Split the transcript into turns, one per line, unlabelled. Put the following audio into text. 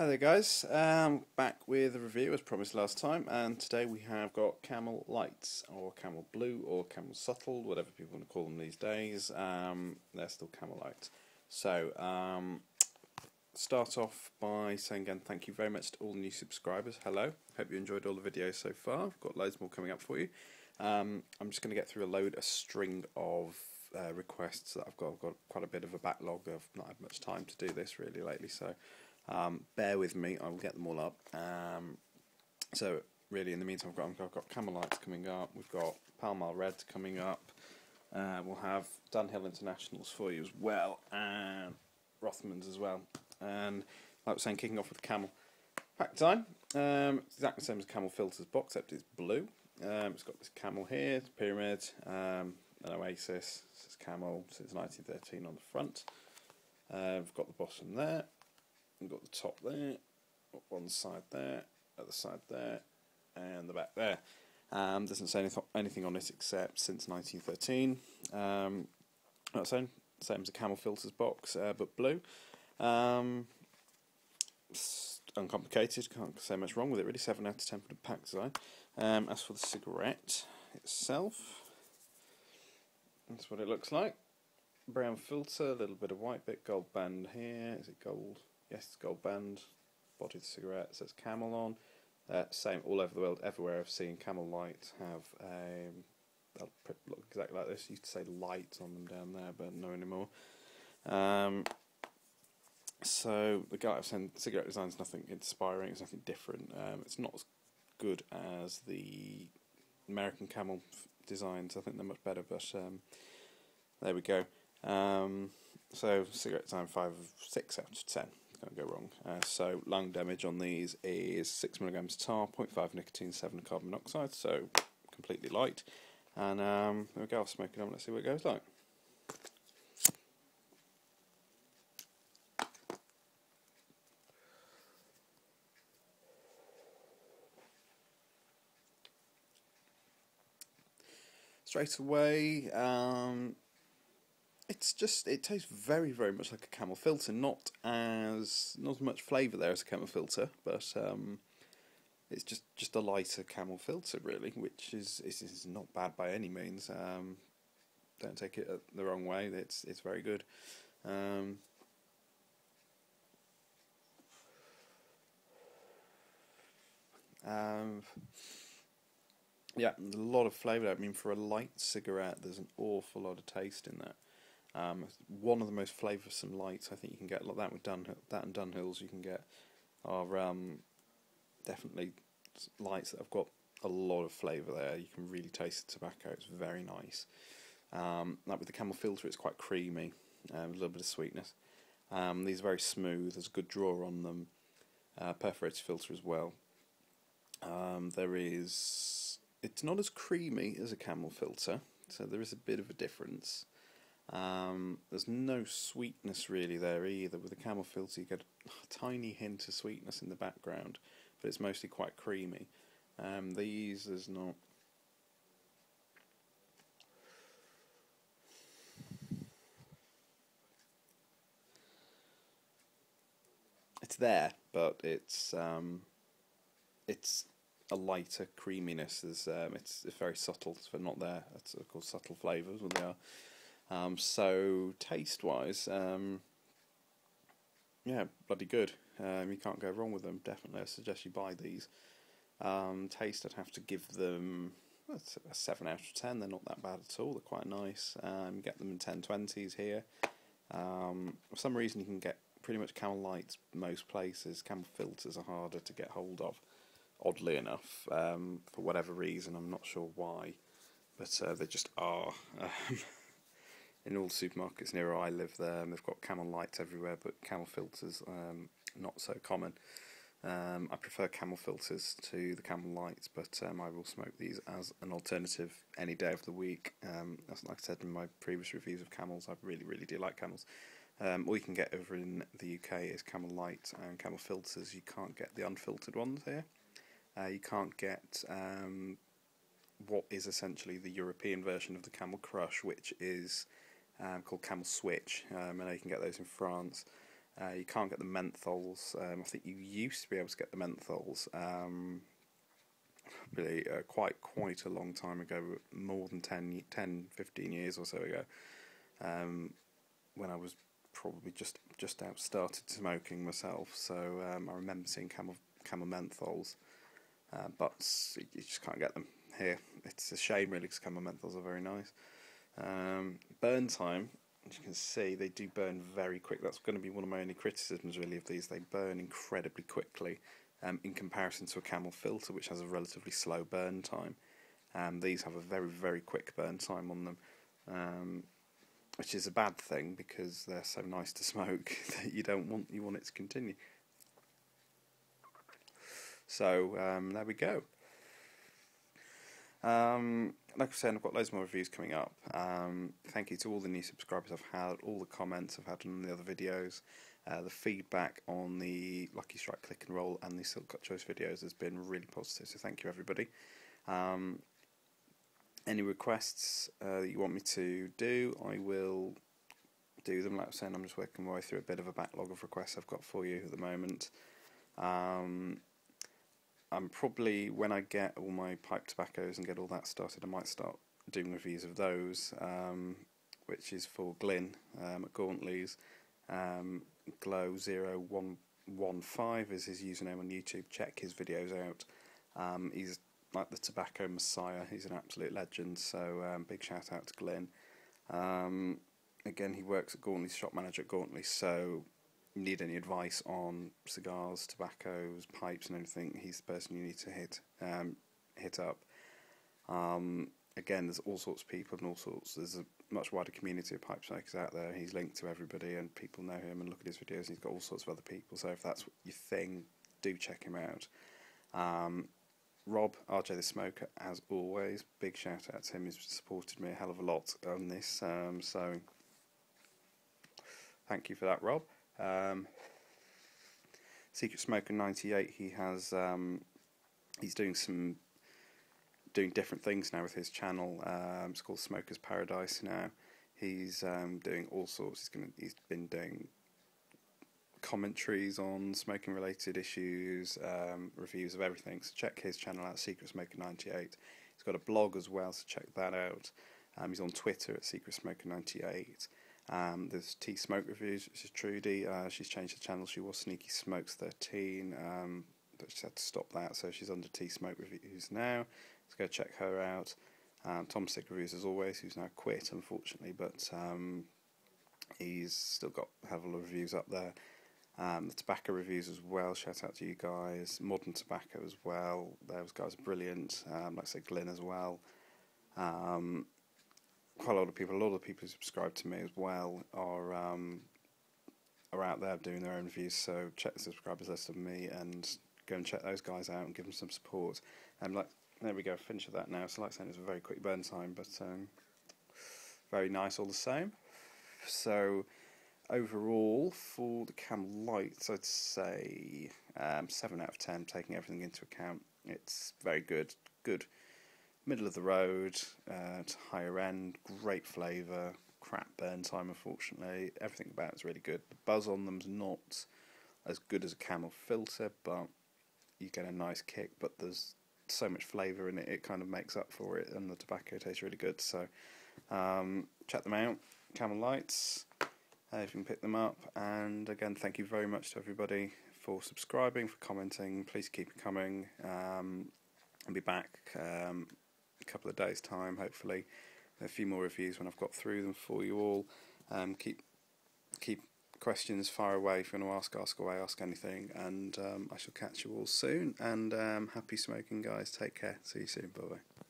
Hi there guys, um, back with a review as promised last time and today we have got Camel Lights or Camel Blue or Camel Subtle, whatever people want to call them these days, um, they're still Camel Lights. So, um, start off by saying again thank you very much to all the new subscribers, hello, hope you enjoyed all the videos so far, I've got loads more coming up for you. Um, I'm just going to get through a load, a string of uh, requests that I've got, I've got quite a bit of a backlog, I've not had much time to do this really lately so um, bear with me, I will get them all up. Um, so really, in the meantime, I've got, I've got Camel Lights coming up. We've got Pall Mall Red coming up. Uh, we'll have Dunhill Internationals for you as well, and Rothmans as well. And like I was saying, kicking off with Camel pack time. Um, it's exactly the same as Camel Filters box, except it's blue. Um, it's got this camel here, pyramid, um, an oasis. It says camel since 1913 on the front. Uh, we've got the bottom there. Got the top there, one side there, other side there, and the back there. Um, doesn't say anything, anything on it except since 1913. Um, not same, same as a Camel Filters box, uh, but blue. Um, uncomplicated, can't say much wrong with it really, 7 out of 10 for the pack design. Um, as for the cigarette itself, that's what it looks like. Brown filter, a little bit of white bit, gold band here, is it gold? Yes, gold band. Body of the cigarette says Camel on. Uh, same all over the world. Everywhere I've seen Camel Light have um, they'll look exactly like this. used to say light on them down there, but no anymore. Um, so the guy I've sent cigarette design is nothing inspiring. It's nothing different. Um, it's not as good as the American Camel designs. I think they're much better, but um, there we go. Um, so cigarette design five six out of ten can't go wrong. Uh, so lung damage on these is 6 milligrams tar, 0.5 nicotine, 7 carbon monoxide, so completely light. And um, there we go, I'll smoke it on, let's see what it goes like. Straight away, um, it's just it tastes very very much like a camel filter, not as not as much flavour there as a camel filter, but um, it's just just a lighter camel filter really, which is is, is not bad by any means. Um, don't take it the wrong way. It's it's very good. Um, um, yeah, a lot of flavour. I mean, for a light cigarette, there's an awful lot of taste in that. Um, one of the most flavoursome lights I think you can get, like that with Dunhill, that and Dunhills, you can get are um, definitely lights that have got a lot of flavour there. You can really taste the tobacco. It's very nice. Um, like with the Camel filter, it's quite creamy, um, a little bit of sweetness. Um, these are very smooth. There's a good draw on them. Uh, perforated filter as well. Um, there is. It's not as creamy as a Camel filter, so there is a bit of a difference. Um, there's no sweetness really there either. With the camel filter, you get a tiny hint of sweetness in the background, but it's mostly quite creamy. Um, these, there's not. It's there, but it's um, it's a lighter creaminess. Um, it's, it's very subtle. It's not there. It's called subtle flavours when they are. Um, so taste wise, um, yeah, bloody good. Um, you can't go wrong with them. Definitely, I suggest you buy these. Um, taste, I'd have to give them a seven out of ten. They're not that bad at all. They're quite nice. Um, get them in ten twenties here. Um, for some reason, you can get pretty much Camel Lights most places. Camel filters are harder to get hold of. Oddly enough, for whatever reason, I'm not sure why, but uh, they just are. in all the supermarkets near where I live there, they've got camel lights everywhere, but camel filters um, not so common. Um, I prefer camel filters to the camel lights, but um, I will smoke these as an alternative any day of the week. Um, as like I said in my previous reviews of camels, I really, really do like camels. Um, all you can get over in the UK is camel lights and camel filters. You can't get the unfiltered ones here. Uh, you can't get um, what is essentially the European version of the Camel Crush, which is um, called Camel Switch. Um, I know you can get those in France. Uh, you can't get the menthols. Um, I think you used to be able to get the menthols. Um, really, uh, quite quite a long time ago, more than 10, 10 15 years or so ago, um, when I was probably just just out started smoking myself. So um, I remember seeing camel camel menthols, uh, but you just can't get them here. It's a shame, really, because camel menthols are very nice. Um, burn time as you can see, they do burn very quick. That's going to be one of my only criticisms, really, of these. They burn incredibly quickly um, in comparison to a camel filter, which has a relatively slow burn time. Um, these have a very, very quick burn time on them, um, which is a bad thing because they're so nice to smoke that you don't want you want it to continue. So um, there we go. Um, like I said, I've got loads more reviews coming up. Um, thank you to all the new subscribers I've had, all the comments I've had on the other videos. Uh, the feedback on the Lucky Strike Click and Roll and the Silk Cut Choice videos has been really positive, so thank you everybody. Um, any requests uh, that you want me to do, I will do them. Like I said, I'm just working my way through a bit of a backlog of requests I've got for you at the moment. Um, I'm probably when I get all my pipe tobaccos and get all that started, I might start doing reviews of those, um, which is for Glyn um, at Gauntleys. Um, Glow0115 is his username on YouTube. Check his videos out. Um, he's like the tobacco messiah. He's an absolute legend. So um, big shout out to Glyn. Um, again, he works at Gauntleys, shop manager at Gauntleys. So need any advice on cigars, tobaccos, pipes, and anything, he's the person you need to hit um, hit up. Um, again, there's all sorts of people and all sorts. There's a much wider community of pipe smokers out there. He's linked to everybody, and people know him and look at his videos. And he's got all sorts of other people. So if that's your thing, do check him out. Um, Rob, RJ the Smoker, as always, big shout out to him. He's supported me a hell of a lot on this. Um, so thank you for that, Rob. Um, Secret Smoker ninety eight. He has um, he's doing some doing different things now with his channel. Um, it's called Smokers Paradise now. He's um, doing all sorts. He's gonna he's been doing commentaries on smoking related issues, um, reviews of everything. So check his channel out, Secret Smoker ninety eight. He's got a blog as well, so check that out. Um, he's on Twitter at Secret Smoker ninety eight. Um, there's T Smoke Reviews, which is Trudy. Uh, she's changed the channel. She was Sneaky Smokes 13, um, but she had to stop that, so she's under T Smoke Reviews now. Let's go check her out. Um, Tom Sick Reviews, as always, who's now quit, unfortunately, but um, he's still got a hell of a lot of reviews up there. Um, the tobacco reviews as well. Shout out to you guys. Modern tobacco as well. Those guys are brilliant. Um, like I said, Glyn as well. Um, quite a lot of people, a lot of people who subscribe to me as well are um, are out there doing their own reviews. So check the subscribers list of me and go and check those guys out and give them some support. And like there we go, finish with that now. So like I said, it's a very quick burn time, but um, very nice all the same. So overall for the Camel Lights, I'd say um, seven out of ten, taking everything into account. It's very good, good middle of the road uh, to higher end, great flavour, crap burn time unfortunately. Everything about it's really good. The buzz on them's not as good as a camel filter, but you get a nice kick, but there's so much flavour in it, it kind of makes up for it, and the tobacco tastes really good. So, um, check them out, Camel Lights, uh, if you can pick them up. And again, thank you very much to everybody for subscribing, for commenting. Please keep coming. Um, I'll be back um, couple of days' time, hopefully. A few more reviews when I've got through them for you all. Um, keep keep questions far away if you want to ask, ask away, ask anything, and um, I shall catch you all soon. And um, happy smoking, guys. Take care. See you soon. Bye bye.